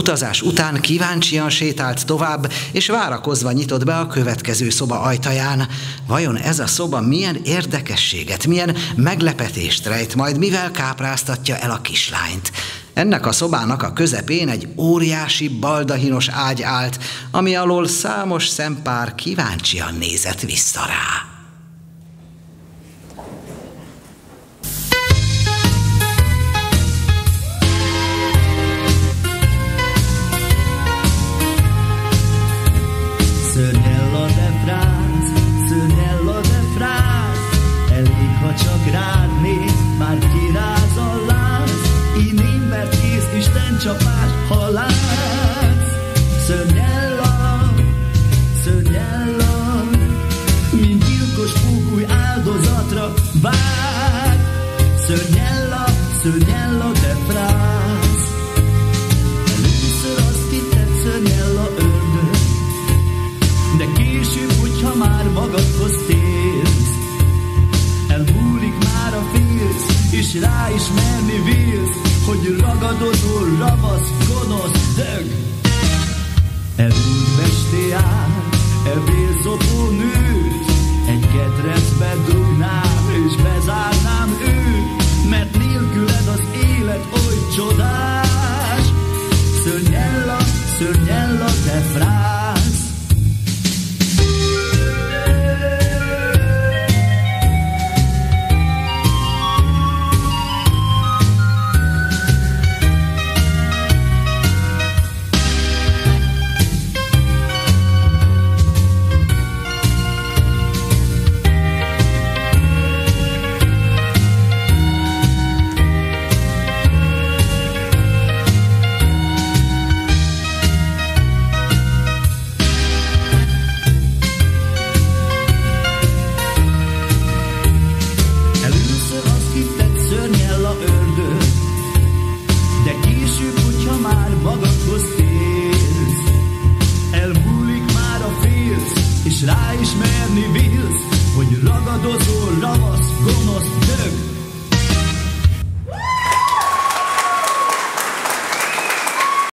utazás után kíváncsian sétált tovább, és várakozva nyitott be a következő szoba ajtaján. Vajon ez a szoba milyen érdekességet, milyen meglepetést rejt majd, mivel kápráztatja el a kislányt? Ennek a szobának a közepén egy óriási baldahinos ágy állt, ami alól számos szempár kíváncsian nézett vissza rá. Csapás, ha látsz. Szörnyella, szörnyella, mint gyilkos új áldozatra vár. Szörnyella, szörnyella de fránc, és ráismerni vélsz, hogy ragadozó, ravasz, gonosz dög. Elúgy e vélszopó nőt, egy ketrecbe dugnám, és bezárnám őt, mert nélküled az élet oly csodás. Szörnyella, szörnyella, te frász,